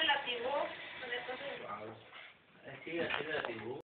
relativo. con. Sí.